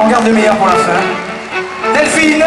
on garde le meilleur pour la fin. Delphine